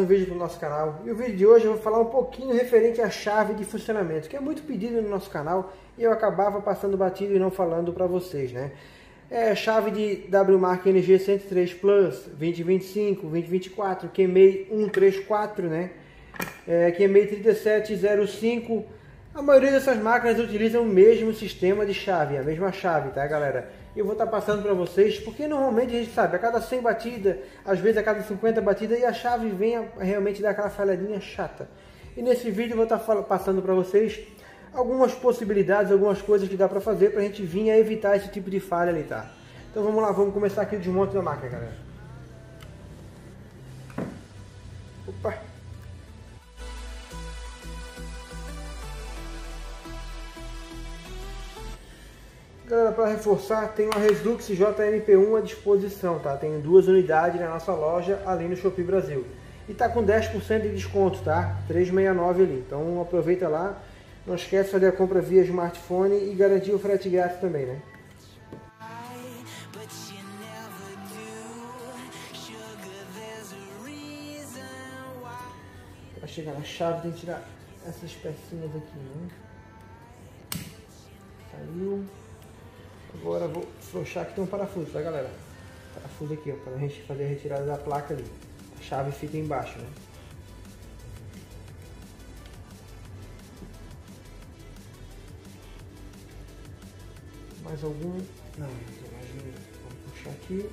mais um vídeo do nosso canal. E o vídeo de hoje eu vou falar um pouquinho referente à chave de funcionamento, que é muito pedido no nosso canal e eu acabava passando batido e não falando para vocês, né? É chave de WMark NG 103 Plus 2025, 2024, QMEI 134, né? É, QMEI 3705. A maioria dessas máquinas utilizam o mesmo sistema de chave, a mesma chave, tá galera? Eu vou estar passando para vocês, porque normalmente a gente sabe, a cada 100 batidas, às vezes a cada 50 batidas, e a chave vem realmente dar aquela falhadinha chata. E nesse vídeo eu vou estar passando para vocês algumas possibilidades, algumas coisas que dá para fazer para a gente vir a evitar esse tipo de falha ali, tá? Então vamos lá, vamos começar aqui o desmonte da máquina, galera. Galera, para reforçar, tem uma Redux JMP1 à disposição, tá? Tem duas unidades na nossa loja, além no Shopee Brasil. E tá com 10% de desconto, tá? 369 ali. Então aproveita lá. Não esquece de fazer a compra via smartphone e garantir o frete grátis também, né? Para chegar na chave tem que tirar essas pecinhas aqui, né? Agora vou frouxar aqui tem um parafuso, tá galera? Parafuso aqui, ó, para a gente fazer a retirada da placa ali. A chave fica embaixo, né? Mais algum? Não, mais nenhum. Vamos puxar aqui.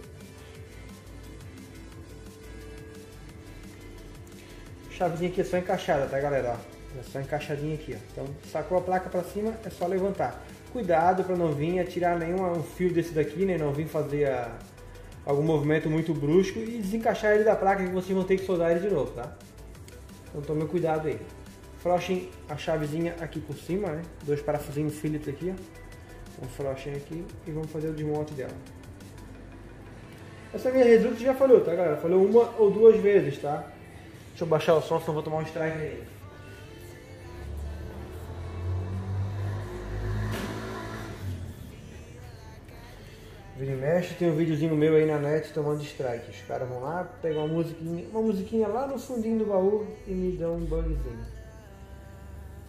Chavezinha aqui é só encaixada, tá galera? É só encaixadinha aqui, ó. Então sacou a placa para cima, é só levantar cuidado para não vir atirar nenhum um fio desse daqui, né? Não vir fazer a, algum movimento muito brusco e desencaixar ele da placa que vocês vão ter que soldar ele de novo, tá? Então tome cuidado aí. Frostem a chavezinha aqui por cima, né? Dois parafusinhos Phillips aqui, ó. Um aqui e vamos fazer o desmonte dela. Essa minha Redux já falhou, tá galera? Falhou uma ou duas vezes, tá? Deixa eu baixar o som, senão vou tomar um strike aí. Vira e mexe, tem um videozinho meu aí na net tomando strike. Os caras vão lá, pegam uma musiquinha, uma musiquinha lá no fundinho do baú e me dão um bugzinho.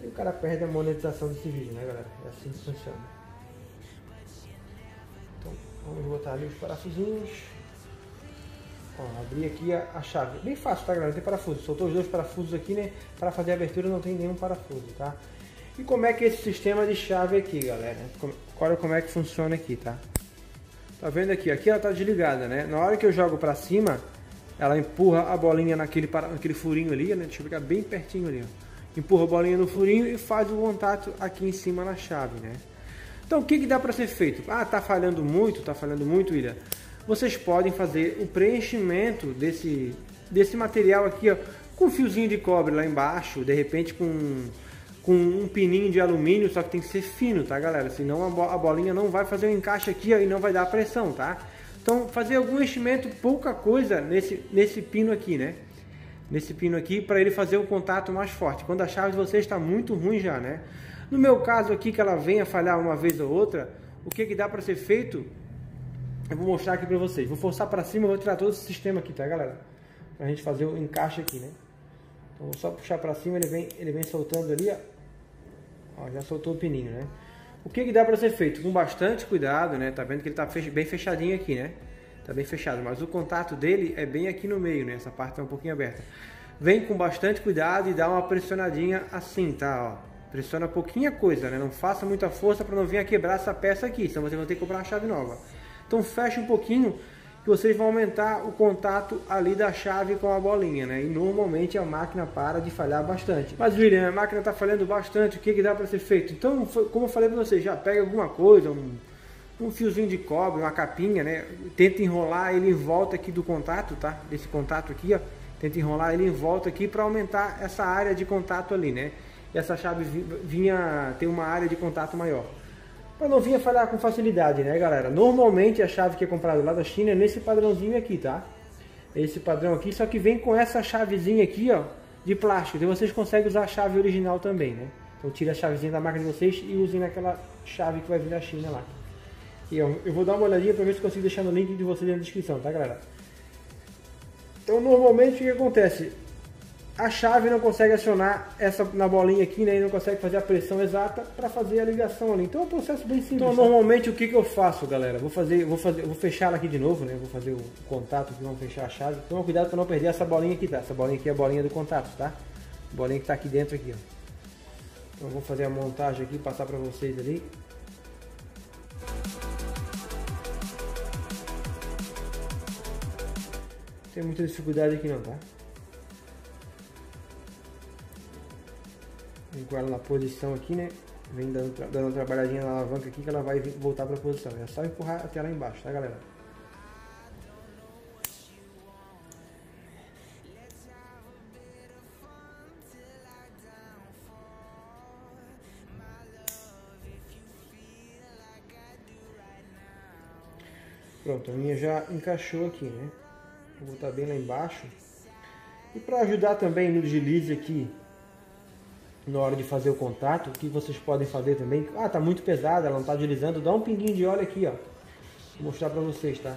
E o cara perde a monetização desse vídeo, né galera? É assim que funciona. Então, vamos botar ali os parafusinhos. Ó, abrir aqui a, a, chave. Bem fácil, tá galera? Tem parafuso. Soltou os dois parafusos aqui, né? Para fazer a abertura não tem nenhum parafuso, tá? E como é que é esse sistema de chave aqui, galera? Olha como é que funciona aqui, tá? Tá vendo aqui? Aqui ela tá desligada, né? Na hora que eu jogo para cima, ela empurra a bolinha naquele, naquele furinho ali, né? Deixa eu pegar bem pertinho ali, ó. Empurra a bolinha no furinho e faz o contato aqui em cima na chave, né? Então, o que, que dá para ser feito? Ah, tá falhando muito, tá falhando muito, William. Vocês podem fazer o preenchimento desse, desse material aqui, ó, com um fiozinho de cobre lá embaixo, de repente com com um pininho de alumínio, só que tem que ser fino, tá galera? Senão a bolinha não vai fazer o um encaixe aqui e não vai dar pressão, tá? Então fazer algum enchimento, pouca coisa nesse, nesse pino aqui, né? Nesse pino aqui, para ele fazer o contato mais forte. Quando a chave de vocês está muito ruim já, né? No meu caso aqui, que ela venha falhar uma vez ou outra, o que, que dá para ser feito? Eu vou mostrar aqui para vocês. Vou forçar para cima, vou tirar todo esse sistema aqui, tá galera? Pra gente fazer o encaixe aqui, né? Então vou só puxar para cima, ele vem, ele vem soltando ali, ó. Ó, já soltou o pininho, né? O que, que dá para ser feito? Com bastante cuidado, né? Tá vendo que ele tá bem fechadinho aqui, né? Tá bem fechado, mas o contato dele é bem aqui no meio, né? Essa parte tá um pouquinho aberta. Vem com bastante cuidado e dá uma pressionadinha assim, tá? Ó. Pressiona pouquinha coisa, né? Não faça muita força para não vir a quebrar essa peça aqui, senão você vai ter que comprar uma chave nova. Então fecha um pouquinho que vocês vão aumentar o contato ali da chave com a bolinha, né? E normalmente a máquina para de falhar bastante. Mas William, a máquina está falhando bastante, o que, que dá para ser feito? Então, como eu falei para vocês, já pega alguma coisa, um, um fiozinho de cobre, uma capinha, né? Tenta enrolar ele em volta aqui do contato, tá? Desse contato aqui, ó. Tenta enrolar ele em volta aqui para aumentar essa área de contato ali, né? E essa chave vinha ter uma área de contato maior para não vir a falhar com facilidade, né, galera? Normalmente a chave que é comprada lá da China é nesse padrãozinho aqui, tá? Esse padrão aqui, só que vem com essa chavezinha aqui, ó, de plástico. Então vocês conseguem usar a chave original também, né? Então tira a chavezinha da marca de vocês e usem naquela chave que vai vir da China lá. E eu, eu vou dar uma olhadinha para ver se consigo deixar no link de vocês na descrição, tá, galera? Então normalmente o que acontece? A chave não consegue acionar essa na bolinha aqui, né? E não consegue fazer a pressão exata para fazer a ligação ali. Então é um processo bem simples. Então normalmente o que, que eu faço, galera? Vou fazer, vou fazer, vou fechar ela aqui de novo, né? Vou fazer o contato aqui, vamos fechar a chave. Toma cuidado para não perder essa bolinha aqui, tá? Essa bolinha aqui é a bolinha do contato, tá? A bolinha que está aqui dentro aqui, ó. Então vou fazer a montagem aqui, passar para vocês ali. Não tem muita dificuldade aqui não, tá? Com ela na posição aqui, né? Vem dando, dando uma trabalhadinha na alavanca aqui que ela vai voltar para a posição. É só empurrar até lá embaixo, tá galera? Pronto, a minha já encaixou aqui, né? Vou botar bem lá embaixo. E para ajudar também no deslize aqui, na hora de fazer o contato, o que vocês podem fazer também. Ah, tá muito pesada, ela não tá deslizando. Dá um pinguinho de óleo aqui, ó. Vou mostrar para vocês, tá?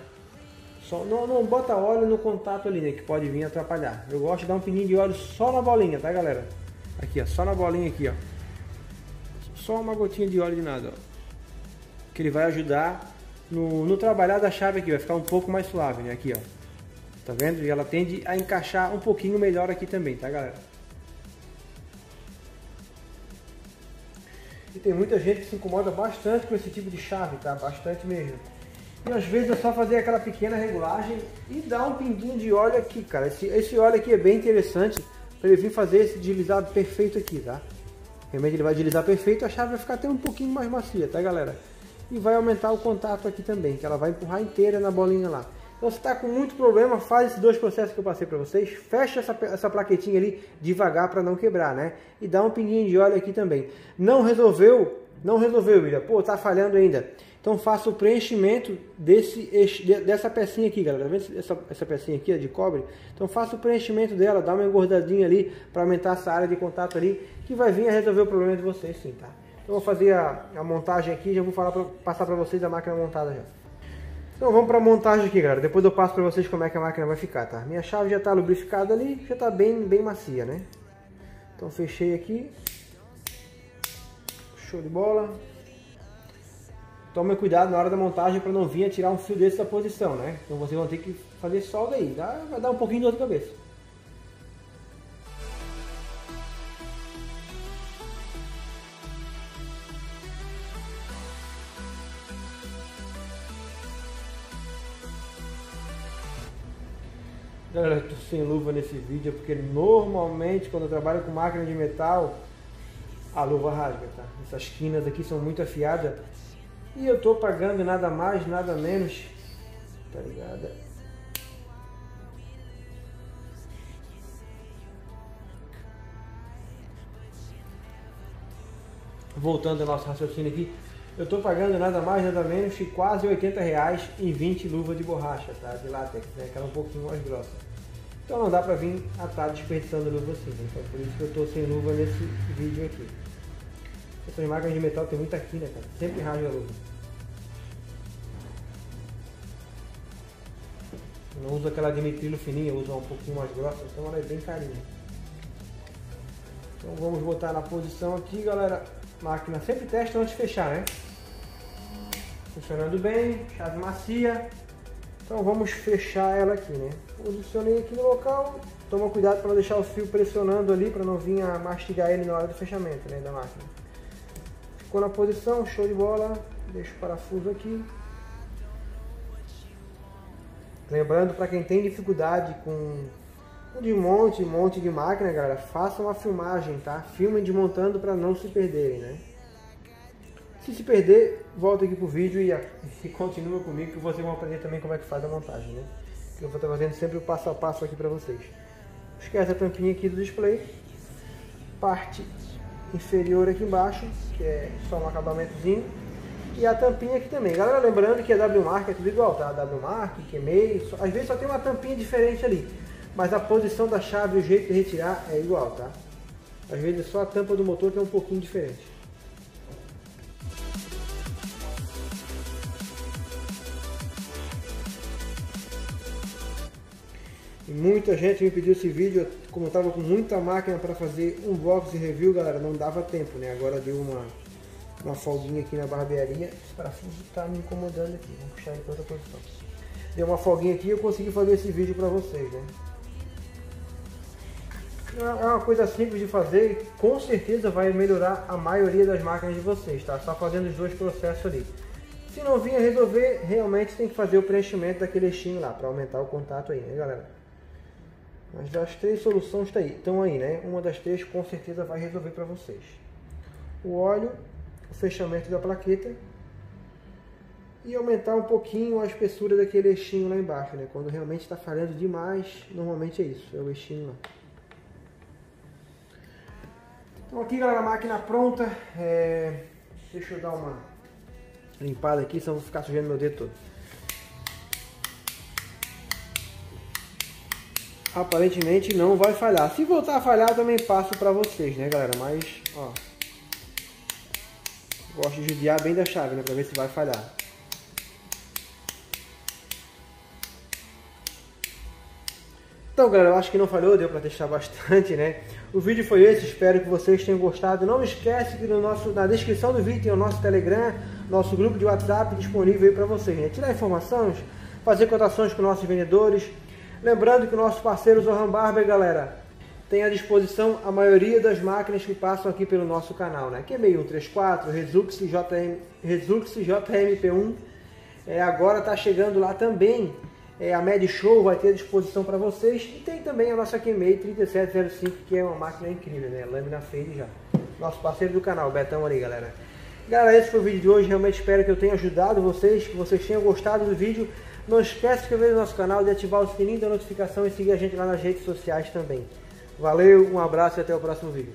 Só, não, não bota óleo no contato ali, né? Que pode vir atrapalhar. Eu gosto de dar um pinguinho de óleo só na bolinha, tá, galera? Aqui, ó. Só na bolinha aqui, ó. Só uma gotinha de óleo de nada, ó. Que ele vai ajudar no, no trabalhar da chave aqui. Vai ficar um pouco mais suave, né? Aqui, ó. Tá vendo? E ela tende a encaixar um pouquinho melhor aqui também, tá, galera? E tem muita gente que se incomoda bastante com esse tipo de chave, tá? Bastante mesmo. E às vezes é só fazer aquela pequena regulagem e dar um pinguinho de óleo aqui, cara. Esse, esse óleo aqui é bem interessante para ele vir fazer esse deslizado perfeito aqui, tá? Realmente ele vai deslizar perfeito, a chave vai ficar até um pouquinho mais macia, tá galera? E vai aumentar o contato aqui também, que ela vai empurrar inteira na bolinha lá. Então se está com muito problema, faz esses dois processos que eu passei para vocês, fecha essa, essa plaquetinha ali devagar para não quebrar, né? E dá um pinguinho de óleo aqui também. Não resolveu? Não resolveu, William. Pô, tá falhando ainda. Então faça o preenchimento desse, dessa pecinha aqui, galera. Tá vendo essa, essa pecinha aqui de cobre? Então faça o preenchimento dela, dá uma engordadinha ali para aumentar essa área de contato ali, que vai vir a resolver o problema de vocês sim, tá? Então vou fazer a, a montagem aqui, já vou falar pra, passar para vocês a máquina montada já. Então vamos para a montagem aqui, galera. Depois eu passo para vocês como é que a máquina vai ficar, tá? Minha chave já está lubrificada ali, já está bem, bem macia, né? Então fechei aqui. Show de bola. Tome cuidado na hora da montagem para não vir a tirar um fio desse da posição, né? Então vocês vão ter que fazer solda aí, tá? Vai dar um pouquinho de dor de cabeça. Galera, eu tô sem luva nesse vídeo porque normalmente quando eu trabalho com máquina de metal, a luva rasga, tá? Essas quinas aqui são muito afiadas e eu tô pagando nada mais, nada menos, tá ligado? Voltando ao nosso raciocínio aqui, eu estou pagando nada mais, nada menos que quase 80 reais em 20 luvas de borracha, tá? De látex, né? Aquela um pouquinho mais grossa. Então não dá pra vir a estar tá desperdiçando luva assim, né? Então por isso que eu estou sem luva nesse vídeo aqui. Essas máquinas de metal tem muita quina, cara. Sempre rasga a luva. Eu não uso aquela de nitrilo fininha, eu uso uma um pouquinho mais grossa, então ela é bem carinha. Então vamos botar na posição aqui, galera máquina sempre testa antes de fechar, né? Funcionando bem, chave macia. Então vamos fechar ela aqui, né? Posicionei aqui no local. Toma cuidado para não deixar o fio pressionando ali, para não vir a mastigar ele na hora do fechamento né, da máquina. Ficou na posição, show de bola. Deixa o parafuso aqui. Lembrando para quem tem dificuldade com de monte, monte de máquina, galera, faça uma filmagem, tá? Filmem desmontando para não se perderem, né? Se se perder, volta aqui pro vídeo e, e continua comigo que vocês vão aprender também como é que faz a montagem, né? eu vou estar fazendo sempre o passo a passo aqui para vocês. Esquece a tampinha aqui do display. Parte inferior aqui embaixo, que é só um acabamentozinho. E a tampinha aqui também. Galera, lembrando que a W-Mark é tudo igual, tá? A W-Mark, Kemei, às vezes só tem uma tampinha diferente ali mas a posição da chave e o jeito de retirar é igual, tá? Às vezes só a tampa do motor que é um pouquinho diferente. E muita gente me pediu esse vídeo, como eu tava com muita máquina para fazer unboxing e review, galera, não dava tempo, né? Agora deu uma, uma folguinha aqui na barbearia. Esse parafuso tá me incomodando aqui, vamos puxar ele para outra posição. Deu uma folguinha aqui e eu consegui fazer esse vídeo para vocês, né? É uma coisa simples de fazer e com certeza vai melhorar a maioria das máquinas de vocês, tá? Só fazendo os dois processos ali. Se não vinha resolver, realmente tem que fazer o preenchimento daquele eixinho lá, para aumentar o contato aí, né galera? Mas das três soluções tá aí, estão aí, né? Uma das três com certeza vai resolver para vocês. O óleo, o fechamento da plaqueta e aumentar um pouquinho a espessura daquele eixinho lá embaixo, né? Quando realmente está falhando demais, normalmente é isso, é o eixinho lá. Então aqui galera, a máquina pronta. É... Deixa eu dar uma limpada aqui, senão vou ficar sujando meu dedo todo. Aparentemente não vai falhar. Se voltar a falhar, também passo pra vocês, né galera? Mas, ó. Gosto de judiar bem da chave, né? Pra ver se vai falhar. Então, galera, eu acho que não falhou, deu para testar bastante, né? O vídeo foi esse, espero que vocês tenham gostado. Não esquece que no nosso, na descrição do vídeo tem o nosso Telegram, nosso grupo de WhatsApp disponível aí para vocês, né? Tirar informações, fazer cotações com nossos vendedores. Lembrando que o nosso parceiro Zohan Barber, galera, tem à disposição a maioria das máquinas que passam aqui pelo nosso canal, né? QMI134, Resulx, JM, Resulx JMP1. É, agora está chegando lá também é, a Med Show vai ter à disposição para vocês. E tem também a nossa QMEI 3705, que é uma máquina incrível, né? Lâmina fade já. Nosso parceiro do canal, Betão ali, galera. Galera, esse foi o vídeo de hoje. Realmente espero que eu tenha ajudado vocês, que vocês tenham gostado do vídeo. Não esquece de inscrever no nosso canal, de ativar o sininho da notificação e seguir a gente lá nas redes sociais também. Valeu, um abraço e até o próximo vídeo.